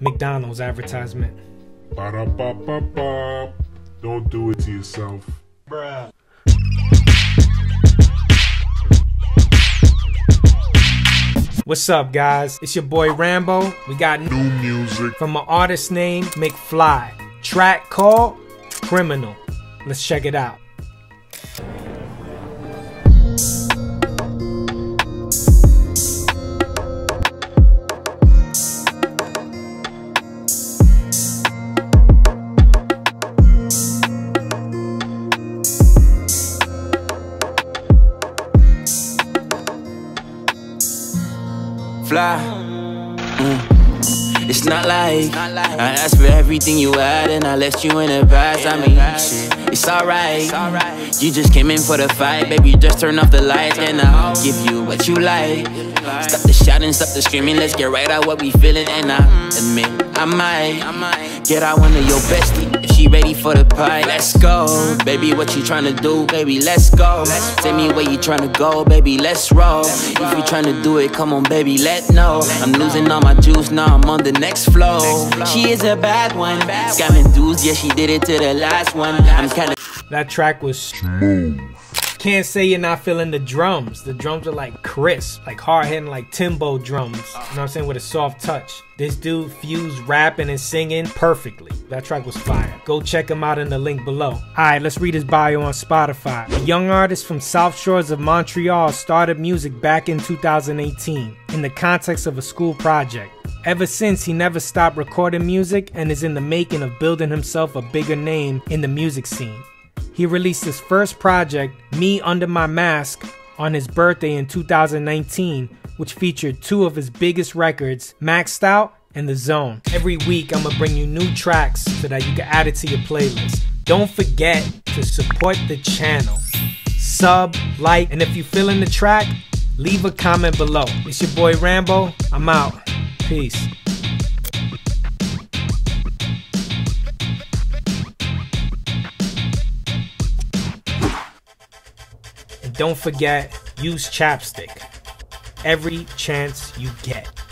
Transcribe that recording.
McDonald's advertisement. Ba-da-ba-ba-ba. Don't do it to yourself. Bruh. What's up, guys? It's your boy Rambo. We got new New music. from an artist named McFlyy. Track called Criminal. Let's check it out. Fly. Mm. It's not like I asked for everything you had and I left you in a past. I mean, shit, it's alright. You just came in for the fight, baby. Just turn off the lights and I'll give you what you like. Stop the shouting, stop the screaming. Let's get right out what we feeling. And I admit I might get out one of your bestie if she ready for the pie. Let's go, baby. What you tryna do, baby? Let's go. Tell me where you tryna go, baby. Let's roll. If you tryna do it, come on, baby. Let know. I'm losing all my juice now. I'm on the next flow. She is a bad one. Scamming dudes, yeah, she did it to the last one. I'm kinda. That track was Smooth. Can't say you're not feeling the drums. The drums are like crisp, like hard hitting, like Timbo drums. You know what I'm saying? With a soft touch. This dude fused rapping and singing perfectly. That track was fire. Go check him out in the link below. Alright, let's read his bio on Spotify. A young artist from South Shores of Montreal started music back in 2018 in the context of a school project. Ever since, he never stopped recording music and is in the making of building himself a bigger name in the music scene. He released his first project, Me Under My Mask, on his birthday in 2019, which featured two of his biggest records, Maxed Out and The Zone. Every week, I'm gonna bring you new tracks so that you can add it to your playlist. Don't forget to support the channel. Sub, like, and if you feel in the track, leave a comment below. It's your boy Rambo. I'm out. Peace. Don't forget, use chapstick every chance you get.